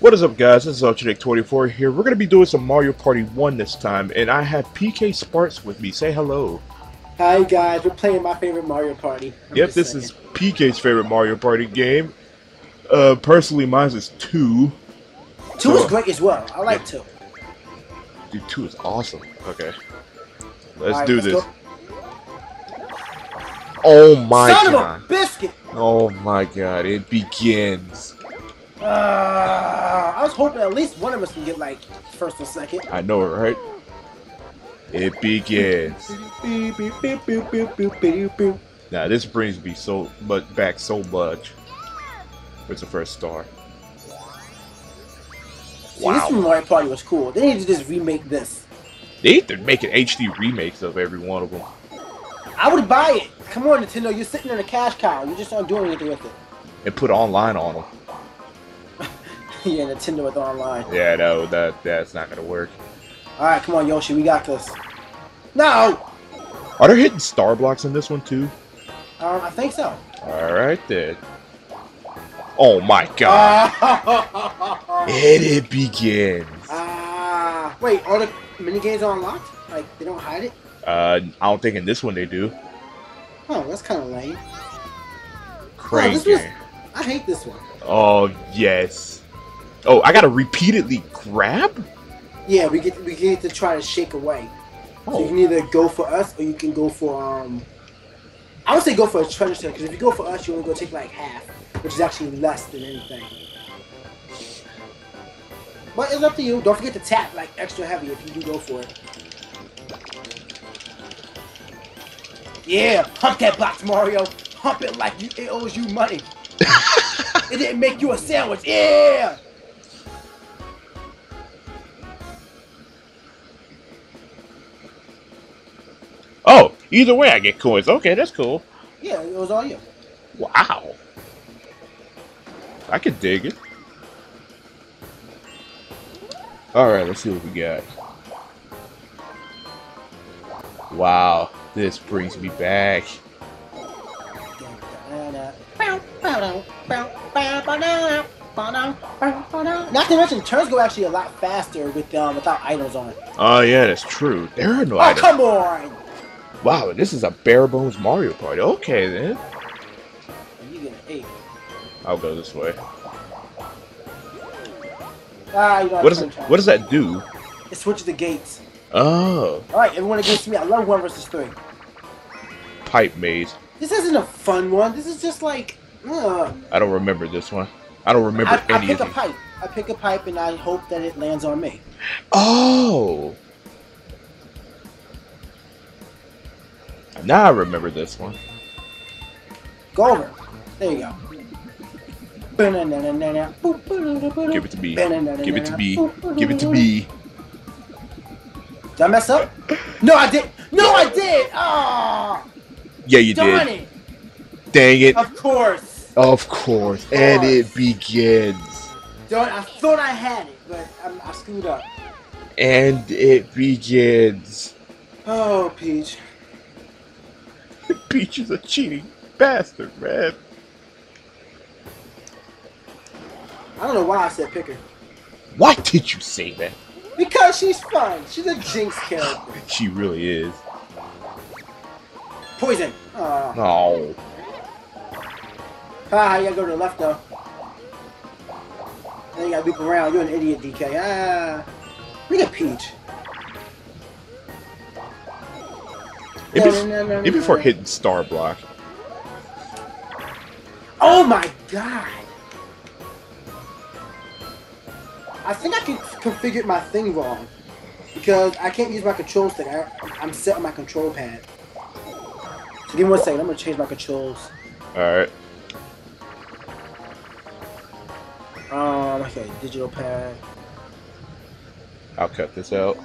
What is up, guys? This is Ultranick24 here. We're going to be doing some Mario Party 1 this time, and I have PK Sparks with me. Say hello. Hi guys, we're playing my favorite Mario Party. I'm yep, this saying. is PK's favorite Mario Party game. Uh, personally, mine is 2. two is great as well. I like two. Dude, 2 is awesome. Okay. Let's Alright, do let's this. go. Oh my Son god. of a biscuit! Oh my god, it begins. Uh, I was hoping at least one of us can get like first or second. I know it, right? It begins. Now this brings me so much back so much. Where's the first star? See, this Mario Party was cool. They need to just remake this. They need to make an HD remakes of every one of them. I would buy it. Come on, Nintendo, you're sitting in a cash cow. You just aren't doing anything with it. And put online on them. yeah, Nintendo with online. Yeah, no, that that's not gonna work. All right, come on, Yoshi, we got this. No, Are there hidden star blocks in this one too? um, I think so. All right then. Oh my god! And it begins. Ah, wait, all the mini games are unlocked? Like they don't hide it? Uh, I don't think in this one they do. Oh, that's kind of lame. Crane this was- I hate this one. Oh yes. Oh, I gotta repeatedly grab. Yeah, we get we get to try to shake away. So you Oh, can either go for us or you can go for um. I would say go for a treasure chest because if you go for us, you only go take like half, which is actually less than anything. But it's up to you. Don't forget to tap like extra heavy if you do go for it. Yeah, hump that box, Mario. Hump it like you, it owes you money. it didn't make you a sandwich. Yeah. oh, either way I get coins. Okay, that's cool. Yeah, it was all you. Wow. I can dig it. Alright, let's see what we got. Wow, this brings me back. Not to mention, turns go actually a lot faster with um, without items on. Oh yeah, that's true. There are no Oh items. come on! Wow, this is a bare bones Mario Party. Okay then. You get an eight. I'll go this way. Ah, What does it what does that do? It switches the gates. Oh, All right, everyone against me. I love one versus three. pipe maze. This isn't a fun one. This is just like, uh, I don't remember this one. I don't remember I, I pick of a pipe. I pick a pipe and I hope that it lands on me. Oh. Now I remember this one. Go over. There you go. Give it to me. Give it to me. Give it to me. Did I mess up? No, I did. No, I did. Ah, Yeah, you did. it. Dang it. Of course. Of course. And it begins. Darn, I thought I had it, but I'm, I screwed up. And it begins. Oh, Peach. Peach is a cheating bastard, man. I don't know why I said picker. Why did you say that? Because she's fun. She's a Jinx character. She really is. Poison. Oh. Oh. Ah, you gotta go to the left though. Then you gotta loop around. You're an idiot, DK. Ah. Look at Peach. Maybe, maybe before hitting Star Block. Oh my god! I think I can configure my thing wrong. Because I can't use my control stick. I, I'm set on my control pad. So give me one second. I'm gonna change my controls. Alright. Um, okay, digital pad. I'll cut this out.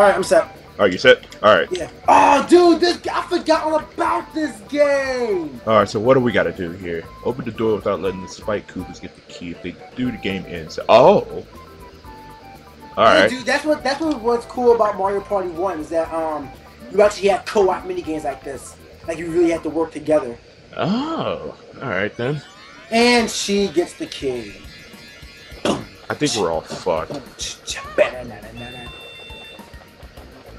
All right, I'm set. Are you set? All right. Yeah. Oh, dude, this I forgot all about this game. All right. So what do we got to do here? Open the door without letting the Spike Koopas get the key. If they do, the game ends. Oh. All Yeah, right. dude, that's what that's what what's cool about Mario Party One is that um you actually have co-op mini games like this. Like you really have to work together. Oh. All right then. And she gets the key. I think we're all fucked.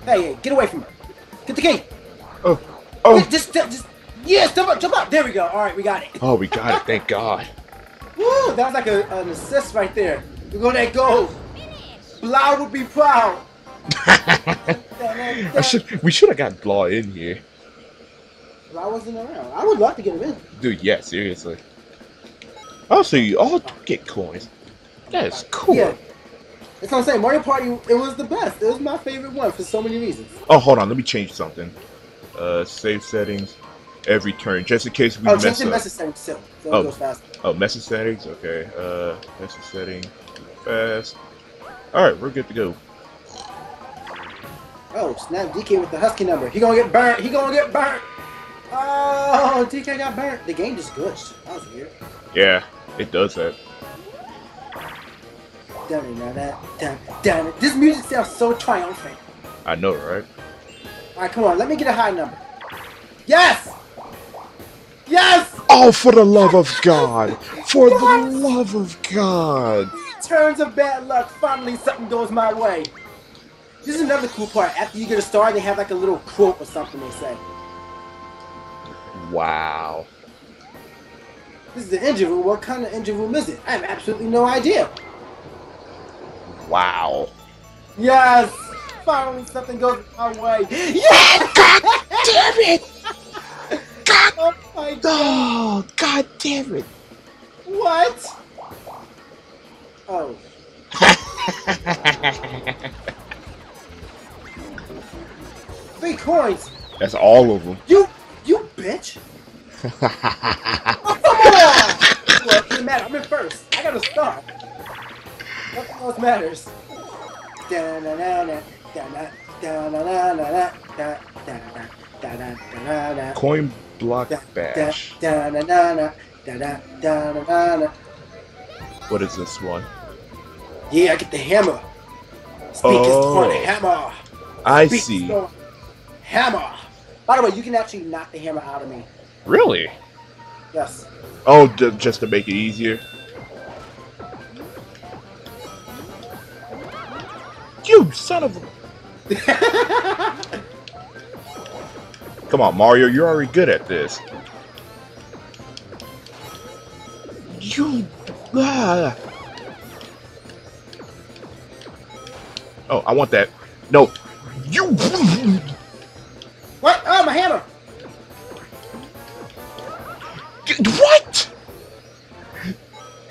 Hey, hey, get away from her. Get the key. Oh. Oh. Just, just, just, yeah, jump up, jump up. There we go. All right, we got it. Oh, we got it. Thank God. Woo, that was like a, an assist right there. We're gonna go. Blau would be proud. I should. We should have got Blah in here, Blau wasn't around. I would love to get him in. dude. Yeah, seriously. Oh, I'll see you all get coins. That is cool. Yeah. That's what I'm saying. Mario Party, it was the best. It was my favorite one for so many reasons. Oh, hold on. Let me change something. Uh, save settings. Every turn, just in case we oh, mess the up. message setting too. So Oh. faster. Oh, message settings. Okay. Uh, message setting. Fast. All right, we're good to go. Oh, snap DK with the Husky number. He gonna get burnt. He gonna get burnt. Oh, DK got burnt. The game just glitched. That was weird. Yeah, it does that. Dun, dun. This music sounds so triumphant. I know, right? All right, come on. Let me get a high number. Yes! Yes! Oh, for the love of God! For the love of God! Turns of bad luck. Finally, something goes my way. This is another cool part. After you get a star, they have like a little quote or something they say. Wow. This is the engine room. What kind of engine room is it? I have absolutely no idea. Wow. Yes! Finally, something goes my way. Yes! God damn it! God! Oh my god! Oh, God damn it! What? Oh. Three coins! That's all of them. You, you bitch! Oh, come on! Well, it doesn't matter. I'm in first. I got a else matters. Coin block bash. What is this one? Yeah, I get the hammer. Speak Oh. is hammer. I Speak see. hammer. By the way, you can actually knock the hammer out of me. Really? Yes. Oh, ju- just to make it easier. You son of a. Come on, Mario, you're already good at this. You. Ah. Oh, I want that. No. You. what? Oh, my hammer. What?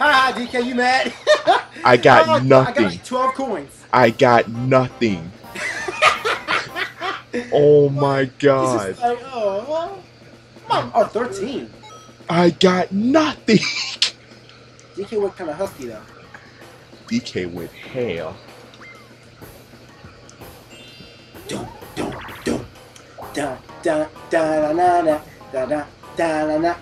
Ha ha, DK, you mad? I got Oh, I nothing. got like 12 coins. I got nothing. Oh my god. like, oh, well, oh, 13. I got nothing. DK went kind of husky though. DK went hell. Dun, dun, dun. Dun, dun, dun, dun, dun, dun, dun, dun, dun, dun.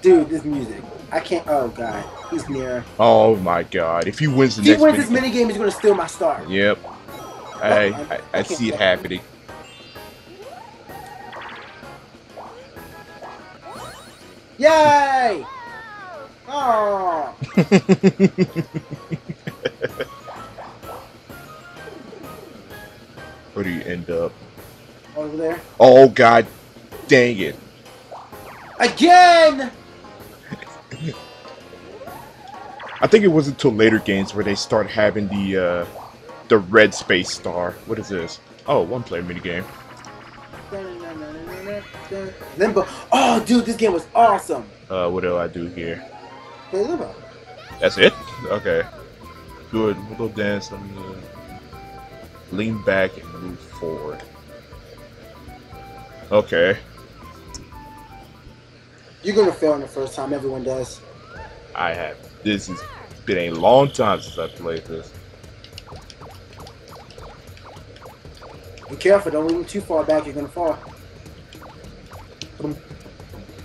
Dude, this music. I can't. Oh, God. He's near. Oh my god. If he wins the If he next wins this minigame- minigame, he's going to steal my star. Yep. I, uh, I, I see it happening. Yay! Oh! Where do you end up? Over there. Oh god dang it. Again! I think it was until later games where they start having the uh the red space star. What is this? Oh, one player minigame. Limbo. Oh, dude, this game was awesome. Uh what do I do here? Play Limbo. That's it? Okay. Good. We'll go dance. Let me lean back and move forward. Okay. You're gonna fail on the first time. Everyone does. I have. This has been a long time since I played this. Be careful, don't lean too far back, you're gonna fall.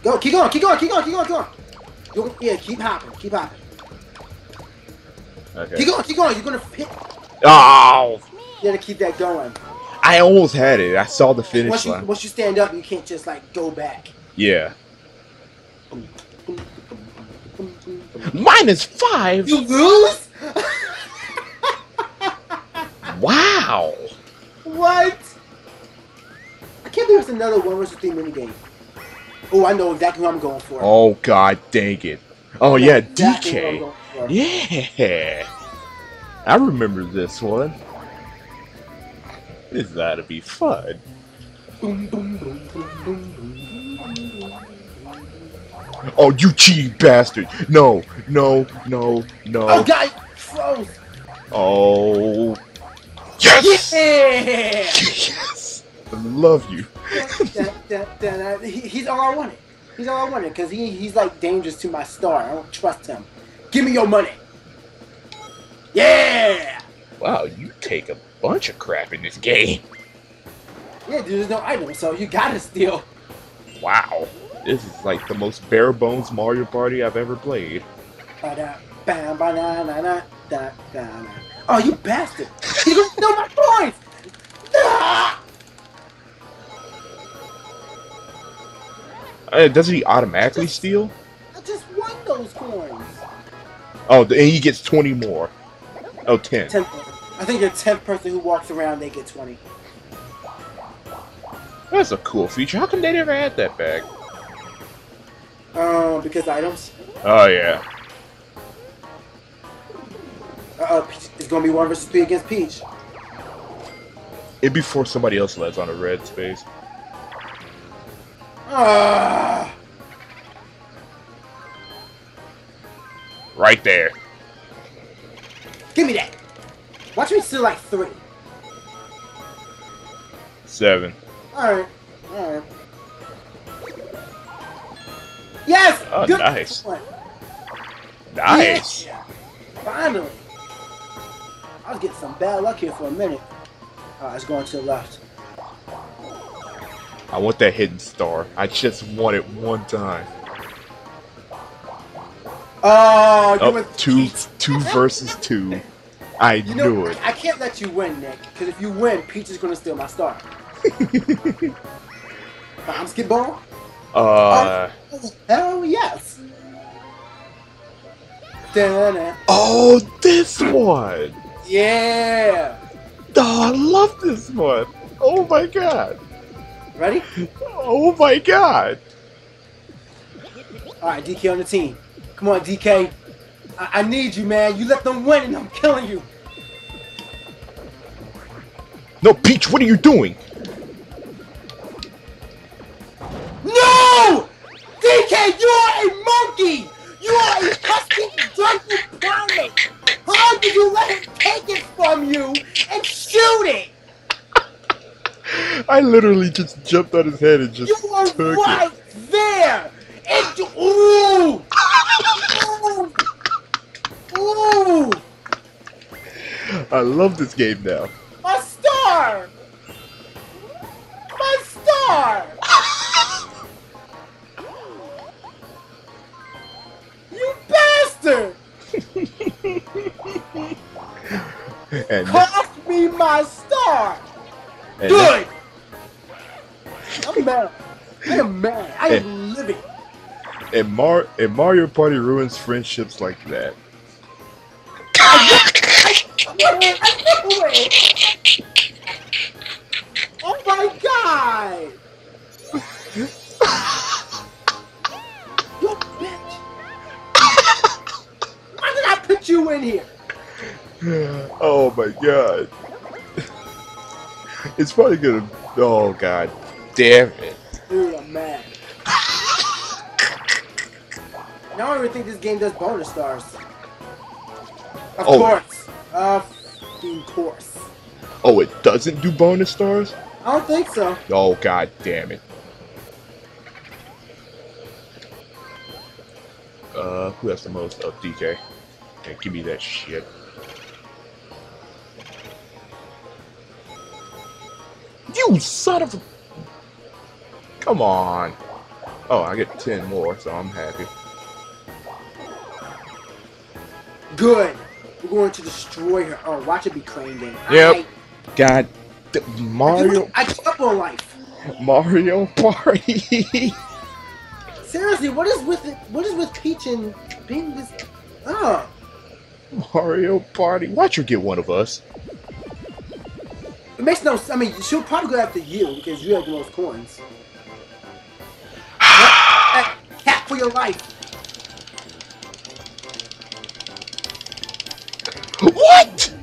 Go, keep going, keep going, keep going, keep going, keep going. You're, yeah, keep hopping, keep hopping. Okay. Keep going, keep going, you're gonna hit. Oh! You gotta keep that going. I almost had it. I saw the finish Once you, line. once you stand up, you can't just like go back. Yeah. Boom, boom, boom, boom, boom, boom. Minus five? You lose? Wow! what? I can't believe it's another one versus three minigame. Oh, I know exactly who I'm going for. Oh god dang it. Oh know yeah, exactly DK. Yeah. I remember this one. This ought to be fun. Boom, boom, boom. Oh, you cheating bastard! No, no, no, no. Oh, God! Froze! Oh. Yes! Yeah! Yes! I love you. Da, da, da. He- He's all I wanted. He's all I wanted because he, he's like dangerous to my star. I don't trust him. Give me your money. Yeah! Wow, you take a bunch of crap in this game. Yeah, dude, there's no item, so you gotta steal. Wow. This is like the most bare bones Mario Party I've ever played. Oh, you bastard! He's gonna steal my points! Ah! Uh, doesn't he automatically steal? I just won those coins. Oh, and he gets 20 more. Oh, 10. Ten. I think the tenth person who walks around, they get twenty. That's a cool feature. How come they never had that back? Um, because items. Oh, yeah. Uh, uh Peach, it's gonna be one versus three against Peach. It'd be before somebody else lands on a red space. Ah, Right there. give me that. Watch me steal like three. Seven. All right, Oh, good nice. one. Nice. Yeah, Finally. I was getting some bad luck here for a minute. Alright, it's going to the left. I want that hidden star. I just want it one time. Oh, Oh, two, two versus two. I You know, knew it. I can't let you win, Nick, because if you win, Peach is going to steal my star. Basketball? Uh. Hell yes. Oh, this one. Yeah. Oh, I love this one. Oh my god. Ready? Oh my god. All right, DK on the team. Come on, DK. I, I need you, man. You let them win, and I'm killing you. No, Peach, what are you doing? DK, you are a monkey! You are a husky, drunken primate! How did you let him take it from you and shoot it? I literally just jumped on his head and just You were took right there! And ooh! Ooh! Ooh! I love this game now. My star! And, Cost me my star! Good! I'm mad. I am mad. I am living. and Mar and Mario Party ruins friendships like that. Oh my god! You in here? Oh my god. It's probably gonna. Oh god. Damn it. Dude, I'm mad. Now I don't even think this game does bonus stars. Of Oh. course. Of course. Oh, it doesn't do bonus stars? I don't think so. Oh god damn it. Uh, who has the most? Oh, DK. Yeah, give me that shit. You son of a... Come on. Oh, I get 10 more, so I'm happy. Good. We're going to destroy her. Oh, watch it be claimed in. Yep. God, th- Mario, I, I give up on life. Mario Party. Seriously, what is with it? What is with Peach and being this? Oh, Mario Party. Watch her get one of us. it makes no. sense. I mean, she'll probably go after you because you have the most coins. Cat for your life. What?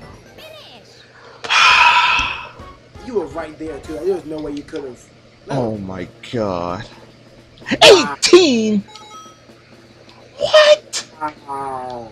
You were right there too. There was no way you could have. Oh my god. 18? What? Wow.